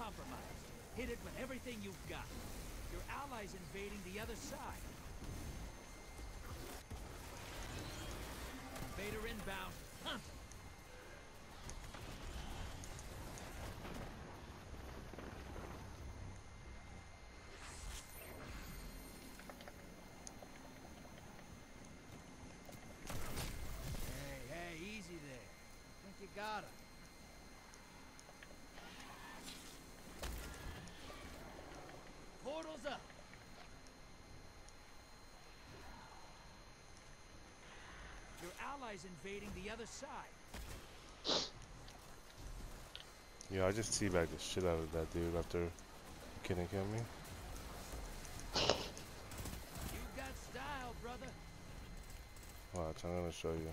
compromised. Hit it with everything you've got. Your allies invading the other side. Invader inbound. 'em. Hey, hey, easy there. Think you got him. Up. Your allies invading the other side. Yo, I just teabagged the shit out of that dude after kidding kill me. You got style, brother. Watch, I'm gonna show you.